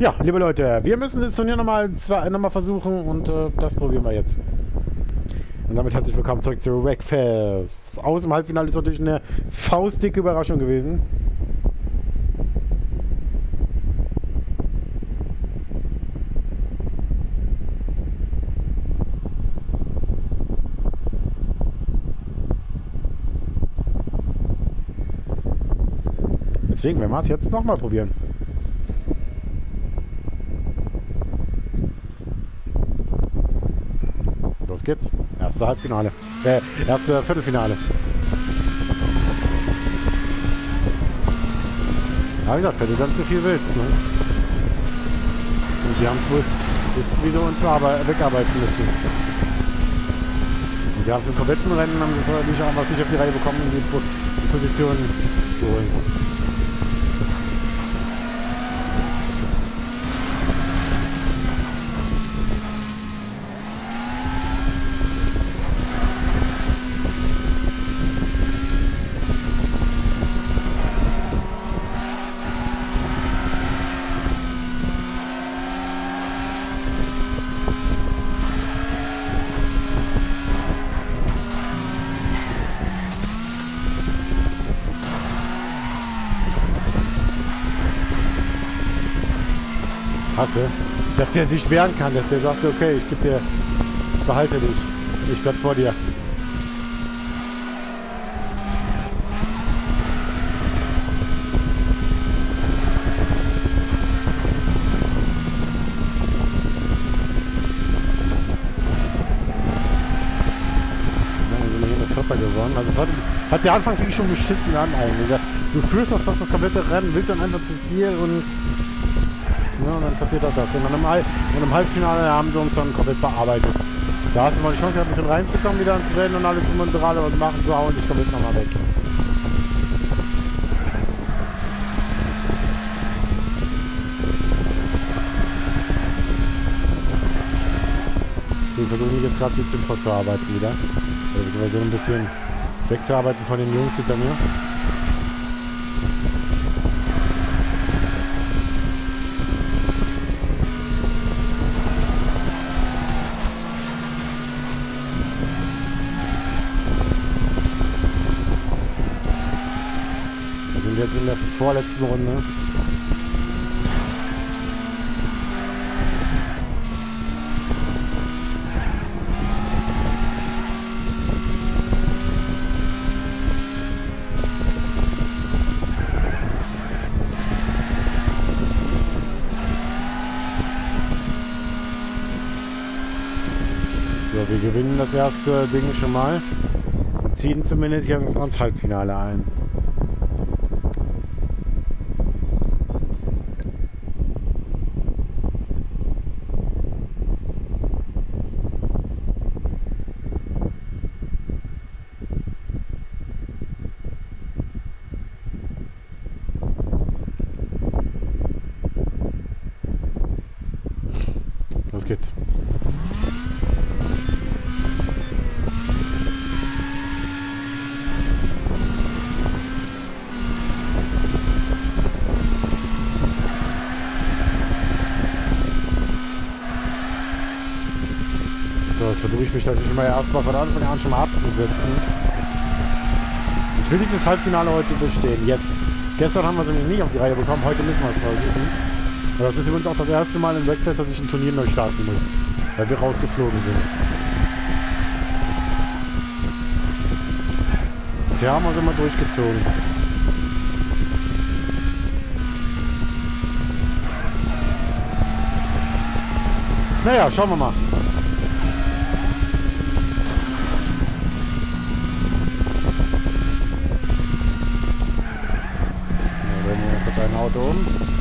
Ja, liebe Leute, wir müssen das Turnier nochmal noch versuchen und äh, das probieren wir jetzt. Und damit herzlich willkommen zurück zu Wreckfest. Aus dem Halbfinale ist natürlich eine faustdicke Überraschung gewesen. Deswegen werden wir es jetzt nochmal probieren. Geht's. Erste Halbfinale. Äh, erste Viertelfinale. Ja, wie gesagt, wenn du dann zu viel willst, ne? Und sie haben es wohl ist wie so uns wegarbeiten müssen. Und sie haben es im kompletten Rennen, haben sie es nicht sich auf die Reihe bekommen, die, die Position zu holen. Hasse, dass der sich wehren kann, dass der sagt, okay, ich gebe dir, behalte dich, ich bleib vor dir. gewonnen. Also es hat, hat der Anfang wirklich schon beschissen an eigentlich. Du führst auf fast das komplette Rennen, willst dann einfach zu viel und Ne? Und dann passiert auch das. Und dann im, und im Halbfinale haben sie uns dann komplett bearbeitet. Da hast du mal die Chance ein bisschen reinzukommen, wieder ins Rennen und alles um und gerade was machen zu hauen, dich komplett nochmal weg. Deswegen versuche ich jetzt gerade ein bisschen vorzuarbeiten wieder. Beziehungsweise ein bisschen wegzuarbeiten von den Jungs hinter mir. Jetzt in der vorletzten Runde. Wir gewinnen das erste Ding schon mal. Ziehen zumindest jetzt ins Halbfinale ein. Geht's. So, jetzt versuche ich mich natürlich mal erstmal von Anfang an schon mal abzusetzen. Ich will dieses Halbfinale heute bestehen, jetzt. Gestern haben wir es nämlich nicht auf die Reihe bekommen, heute müssen wir es versuchen. Das ist übrigens auch das erste Mal im Wreckfest, dass ich ein Turnier neu starten muss. Weil wir rausgeflogen sind. Bisher haben wir uns immer durchgezogen. Naja, schauen wir mal. Ja, dann kurz ein Auto um.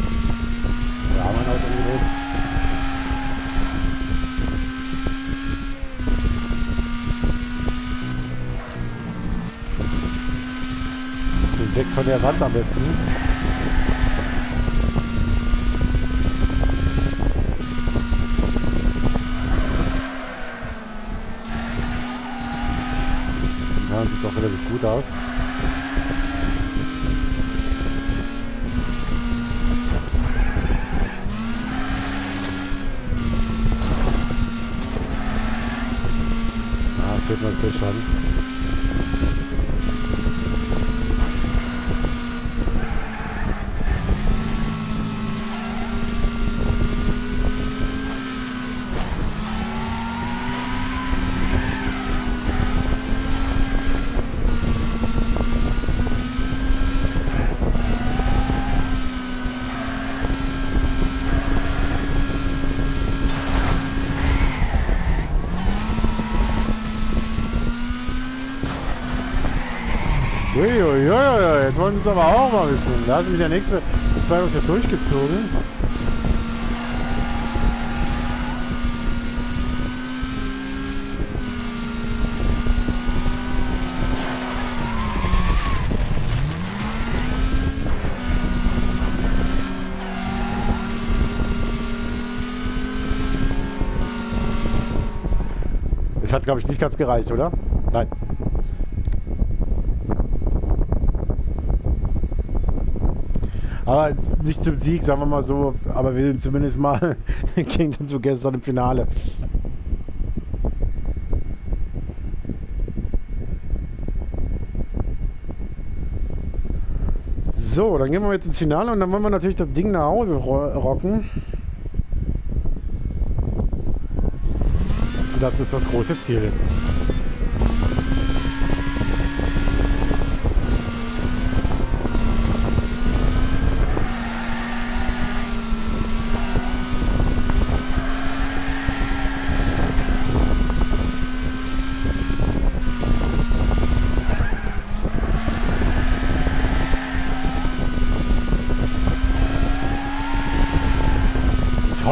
Weg von der Wand am besten. Ja, sieht doch relativ gut aus. Passiert mal Bildschirm. Uiuiui, jetzt wollen sie es aber auch mal wissen. Da ist mich der nächste Zweifels jetzt durchgezogen. Es hat, glaube ich, nicht ganz gereicht, oder? Nein. Aber nicht zum Sieg, sagen wir mal so. Aber wir sind zumindest mal Kingdom gestern im Finale. So, dann gehen wir jetzt ins Finale und dann wollen wir natürlich das Ding nach Hause rocken. Das ist das große Ziel jetzt.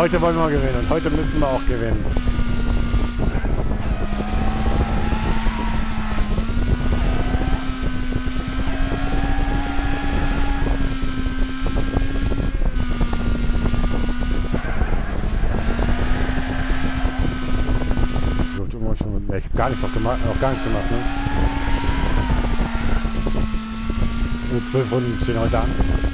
Heute wollen wir gewinnen und heute müssen wir auch gewinnen. Ich habe gar nichts noch gemacht, auch gar nichts gemacht, ne? Nur zwölf Runden stehen heute an.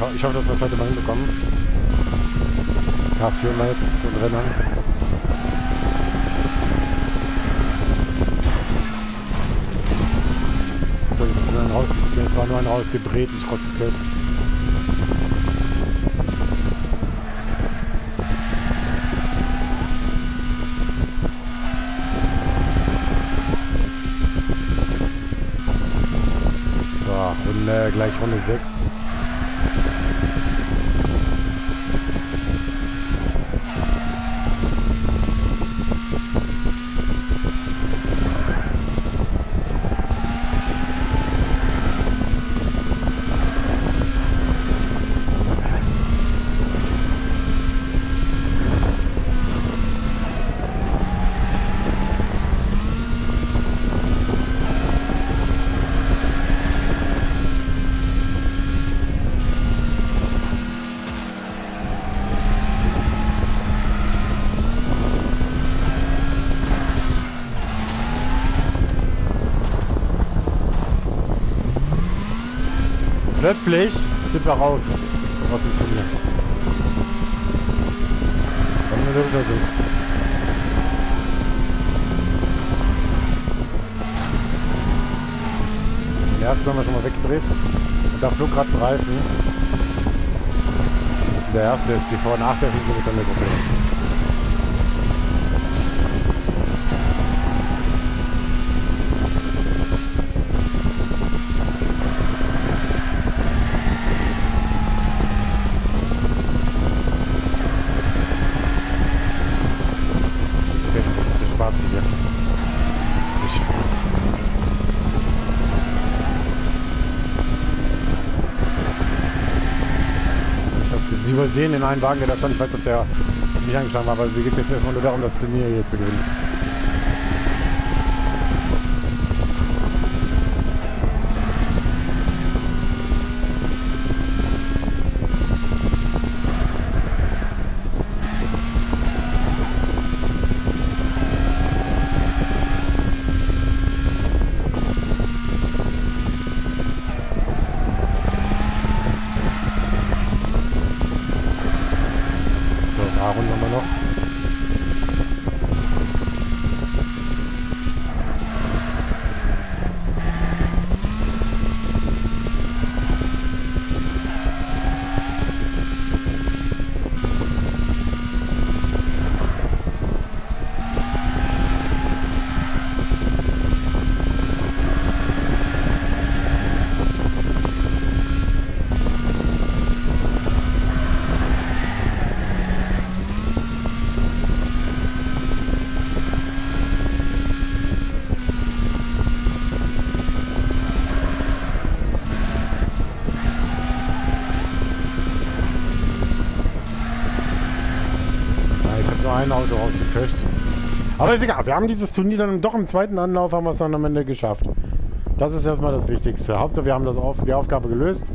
Natürlich, ich hoffe, dass wir es heute mal hinbekommen. Tag führen wir jetzt zum Rennen. Jetzt war nur ein rausgedreht, nicht. So, äh, gleich Runde 6. Plötzlich sind wir raus aus dem Turnier. Wenn wir runter sind. Den ersten haben wir schon mal weggedreht. Und da flog gerade ein Reifen. Das ist der erste jetzt die vor nach der Riegel mit der Gruppe. Übersehen in einen Wagen, der da stand. Ich weiß, dass der ziemlich angeschlagen war, aber mir geht es jetzt erstmal nur darum, das Turnier hier zu gewinnen. Paar Runden haben ein Auto rausgekriegt. Aber ist egal, wir haben dieses Turnier dann doch im zweiten Anlauf, haben wir es dann am Ende geschafft. Das ist erstmal das Wichtigste. Hauptsache, wir haben das auf, die Aufgabe gelöst.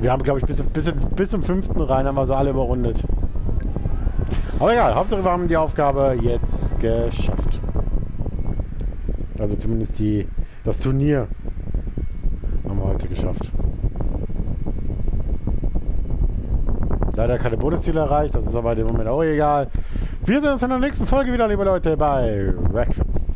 Wir haben, glaube ich, bis, bis, bis zum fünften rein haben wir sie alle überrundet. Aber egal, Hauptsache wir haben die Aufgabe jetzt geschafft. Also zumindest die, das Turnier haben wir heute geschafft. Leider keine Bonusziele erreicht, das ist aber im Moment auch egal. Wir sehen uns in der nächsten Folge wieder, liebe Leute, bei Breakfast.